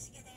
She